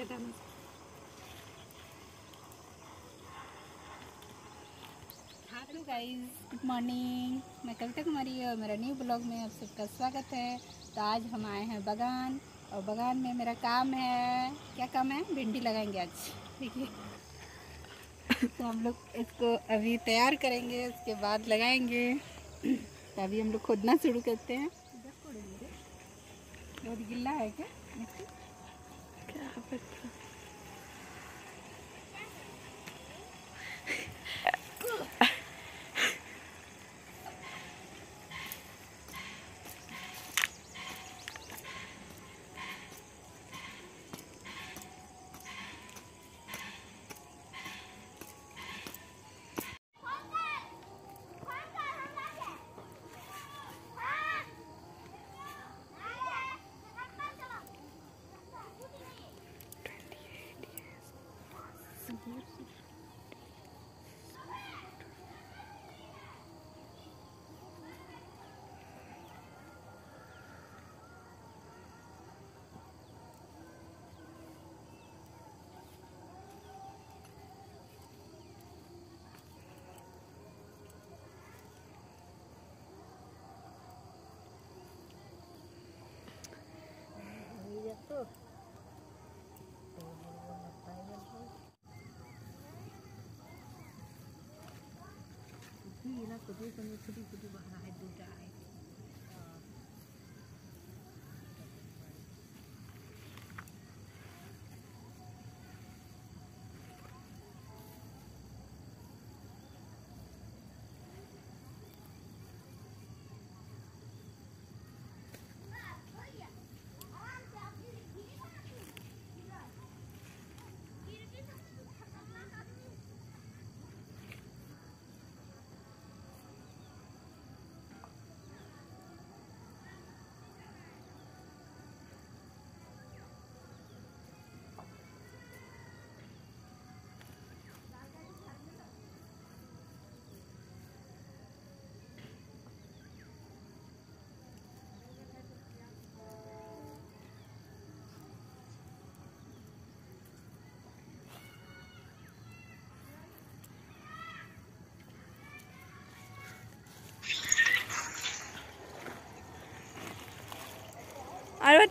Hello guys good morning मैं कविता कुमारी और मेरा न्यू ब्लॉग में आप सबका स्वागत है। तो आज हम आए हैं बगान और बगान में मेरा काम है। क्या काम है? भिंडी लगाएँगे आज। देखिए। तो हम लोग इसको अभी तैयार करेंगे उसके बाद लगाएँगे। तो अभी हम लोग खोदना शुरू करते हैं। बहुत गिल्ला है क्या? h p 子 मिट्टी क्या पता और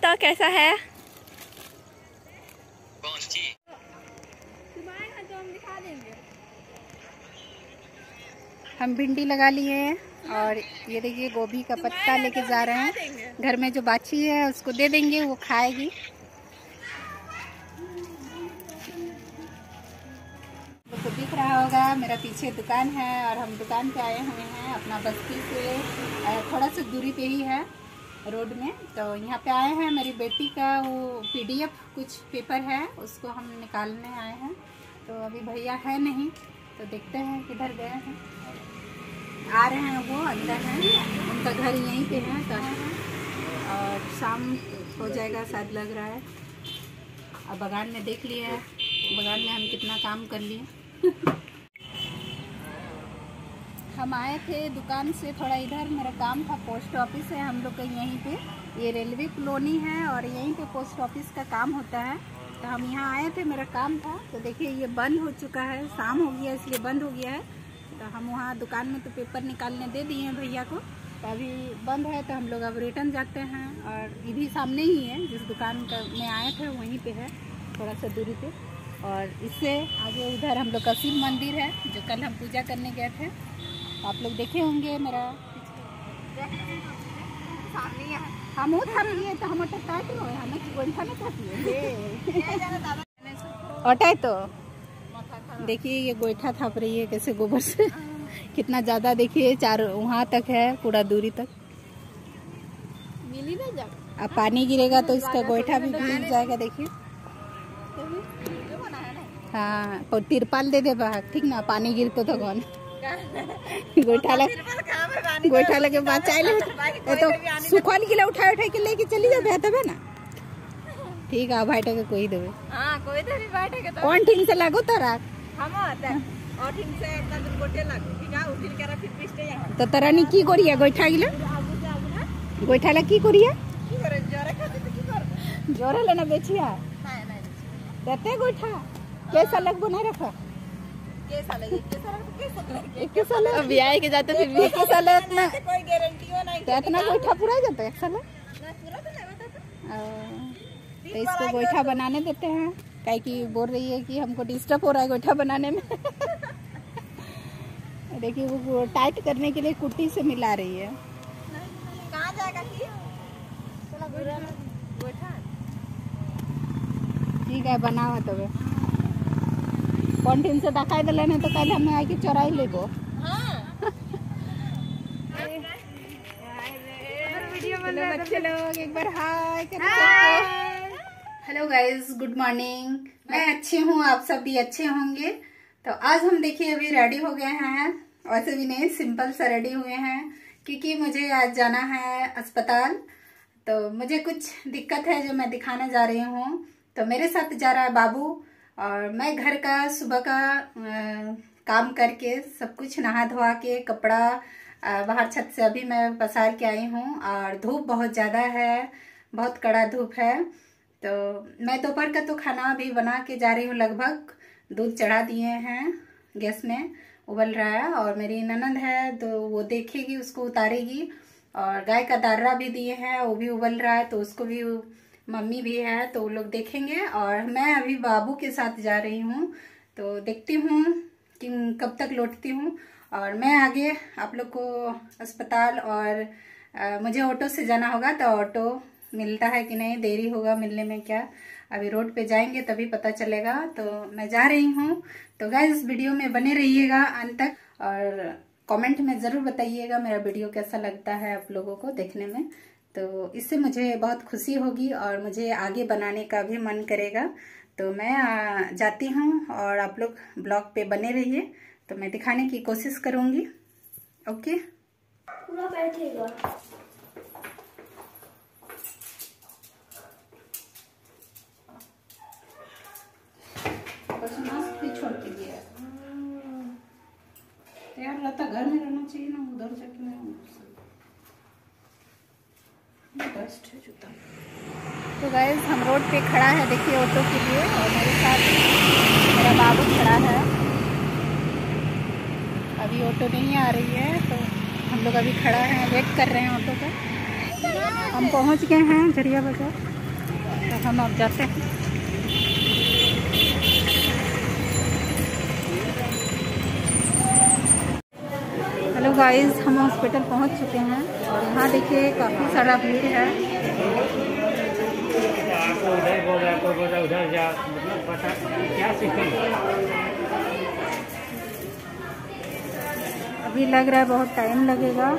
बताओ कैसा है? हम भिंडी लगा लिए हैं और ये देखिए गोभी का पत्ता लेके जा रहे हैं। घर में जो बाछी है उसको दे देंगे वो खाएगी। तो दिख रहा होगा मेरा पीछे दुकान है और हम दुकान पे आए हुए हैं अपना बस्ती से। थोड़ा सा दूरी पे ही है। रोड में। तो यहाँ पे आए हैं मेरी बेटी का वो पीडीएफ कुछ पेपर है, उसको हम निकालने आए हैं। तो अभी भैया है नहीं तो देखते हैं किधर गए हैं। आ रहे हैं वो, अंदर हैं। उनका घर यहीं पे है तो और शाम हो जाएगा शायद लग रहा है। अब बगान में देख लिया है। बगान में हम कितना काम कर लिए। हम आए थे दुकान से थोड़ा इधर, मेरा काम था पोस्ट ऑफ़िस है, हम लोग का यहीं पे, ये रेलवे कॉलोनी है और यहीं पे पोस्ट ऑफ़िस का काम होता है। तो हम यहाँ आए थे, मेरा काम था तो देखिए ये बंद हो चुका है, शाम हो गया इसलिए बंद हो गया है। तो हम वहाँ दुकान में तो पेपर निकालने दे दिए हैं भैया को। तो अभी बंद है तो हम लोग अब रिटर्न जाते हैं और इधी सामने ही है, जिस दुकान का में आए थे, वहीं पे है, थोड़ा सा दूरी पे। और इससे आगे उधर हम लोग का शिव मंदिर है, जो कल हम पूजा करने गए थे। आप लोग देखे होंगे मेरा हम उठा तो हम में काट अटाए तो। देखिए ये गोईठा थाप रही है कैसे गोबर से। कितना ज़्यादा देखिए चार वहाँ तक है पूरा दूरी तक। मिली ना जा अब पानी गिरेगा तो इसका गोईठा भी भीग जाएगा देखिए। हाँ और तिरपाल दे दे ठीक ना? पानी गिरतो तो कौन गोईठा लग गोईठा लगे ले तो सुखवाल गिला उठा उठा के लेके चली जाबे तबे ना? ठीक है भाई के कोई देवे। हाँ कोई देरी बैठे तो कौन ठीक से लागो तारा? हम देख और ठीक से एक दिन गोटे लग। ठीक है उठिल के फिर पिस्टे यहाँ। तो तरानी की करिया गोईठा गिला ना। गोईठा ला की करिया? की करे जरे खाते तो की कर जोरे लेना बेचिया? नहीं नहीं तो कहते गोईठा कैसा लग बना रखा? कैसा लगे कैसा लगे कैसा लगे एक साल के जाते फिर भी एक साल इतना कोई गारंटी तो इतना गोईठा पूरा जाता है एक साल तो तो इसको गोईठा बनाने देते हैं। काहे कि बोल रही है कि हमको डिस्टर्ब हो रहा है गोईठा बनाने में। देखिए, वो टाइट करने के लिए कुट्टी से मिला रही है। कहाँ जाएगा ठीक है, बनाओ तब कौन से दिखाई दिले नहीं तो कल हमें आके चौराई लेबो। हाँ। हेलो गाइस गुड मॉर्निंग मैं अच्छी हूँ आप सब भी अच्छे होंगे। तो आज हम देखिए अभी रेडी हो गए हैं। वैसे भी नहीं सिंपल सा रेडी हुए हैं क्योंकि मुझे आज जाना है अस्पताल। तो मुझे कुछ दिक्कत है जो मैं दिखाने जा रही हूँ। तो मेरे साथ जा रहा है बाबू। और मैं घर का सुबह का अ, काम करके सब कुछ नहा धोवा के कपड़ा बाहर छत से अभी मैं पसार के आई हूँ और धूप बहुत ज़्यादा है बहुत कड़ा धूप है। तो मैं दोपहर का तो खाना भी बना के जा रही हूँ लगभग दूध चढ़ा दिए हैं गैस में उबल रहा है और मेरी ननद है तो वो देखेगी उसको उतारेगी और गाय का दार्रा भी दिए हैं वो भी उबल रहा है तो उसको भी मम्मी भी है तो वो लोग देखेंगे और मैं अभी बाबू के साथ जा रही हूँ। तो देखती हूँ कि कब तक लौटती हूँ और मैं आगे आप लोग को अस्पताल और अ, मुझे ऑटो से जाना होगा तो ऑटो मिलता है कि नहीं देरी होगा मिलने में क्या? अभी रोड पे जाएँगे तभी पता चलेगा। तो मैं जा रही हूँ। तो गाइस वीडियो में बने रहिएगा अंत तक और कमेंट में ज़रूर बताइएगा मेरा वीडियो कैसा लगता है आप लोगों को देखने में। तो इससे मुझे बहुत खुशी होगी और मुझे आगे बनाने का भी मन करेगा। तो मैं जाती हूँ और आप लोग ब्लॉग पे बने रहिए। तो मैं दिखाने की कोशिश करूँगी। ओके? पूरा बैठेगा। छोड़ के दिया यार लता घर में रहना चाहिए ना उधर जाके मैं बेस्ट है जूता तो गैस हम रोड पे खड़ा है, देखिए ऑटो के लिए, और मेरे साथ मेरा बाबू खड़ा है। अभी ऑटो नहीं आ रही है तो हम लोग अभी खड़ा है वेट कर रहे हैं ऑटो का हम पहुँच गए हैं ज़रिया बाज़ार। तो हम अब जाते हैं। गाइस हम हॉस्पिटल पहुँच चुके हैं। और यहाँ देखिए काफ़ी सारा भीड़ है। है है मतलब अभी लग रहा है बहुत टाइम लगेगा।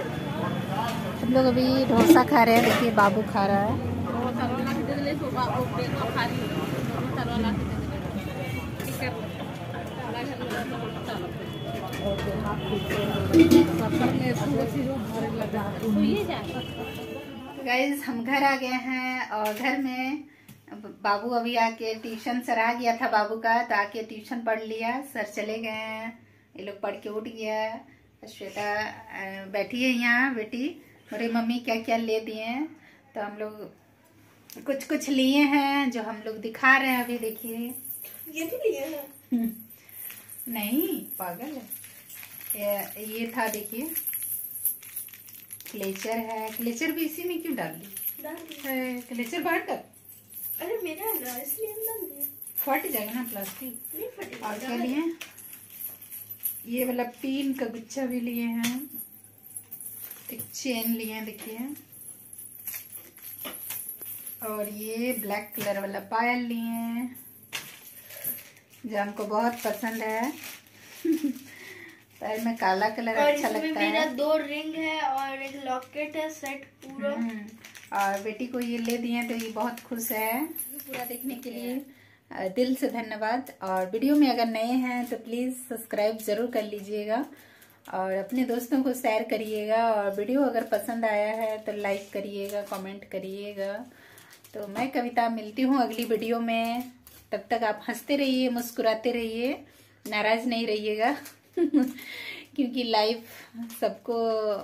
हम लोग अभी डोसा खा रहे हैं देखिए बाबू खा रहा है। गाइज़ हम घर आ गए हैं और घर में बाबू अभी आके ट्यूशन सर आ गया था बाबू का तो आके ट्यूशन पढ़ लिया। सर चले गए हैं ये लोग पढ़ के उठ गया श्वेता बैठी है यहाँ बेटी। मेरी मम्मी क्या क्या ले दिए हैं तो हम लोग कुछ कुछ लिए हैं जो हम लोग दिखा रहे हैं अभी देखिए। ये भी लिए हैं? नहीं। पागल है। ये, था देखिए। क्लेचर है। क्लेचर भी इसी में क्यों डाल दी। क्लेचर बाहर कर। अरे मेरा ना इसलिए डाल दिए। फट जाएगा ना प्लास्टिक। नहीं फटेगा और क्या लिए? ये वाला पीन का गुच्छा भी लिए हैं। एक चेन लिए हैं देखिए। और ये ब्लैक कलर वाला पायल लिए हैं। जो हमको बहुत पसंद है। पैर में काला कलर और अच्छा इसमें लगता मेरा है। दो रिंग है और एक लॉकेट है सेट पूरा। हम्म, और बेटी को ये ले दिए तो ये बहुत खुश है पूरा देखने के लिए। दिल से धन्यवाद। और वीडियो में अगर नए हैं तो प्लीज़ सब्सक्राइब ज़रूर कर लीजिएगा। और अपने दोस्तों को शेयर करिएगा। और वीडियो अगर पसंद आया है तो लाइक करिएगा कमेंट करिएगा। तो मैं कविता मिलती हूँ अगली वीडियो में। तब तक आप हँसते रहिए मुस्कुराते रहिए। नाराज़ नहीं रहिएगा। क्योंकि लाइफ सबको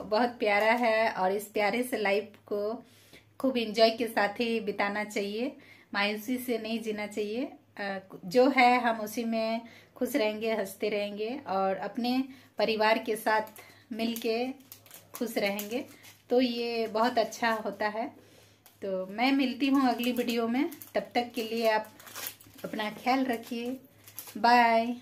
बहुत प्यारा है और इस प्यारे से लाइफ को खूब एंजॉय के साथ ही बिताना चाहिए। मायूसी से नहीं जीना चाहिए। जो है, हम उसी में खुश रहेंगे, हँसते रहेंगे और अपने परिवार के साथ मिल के खुश रहेंगे। तो ये बहुत अच्छा होता है। तो मैं मिलती हूँ अगली वीडियो में। तब तक के लिए आप अपना ख्याल रखिए। बाय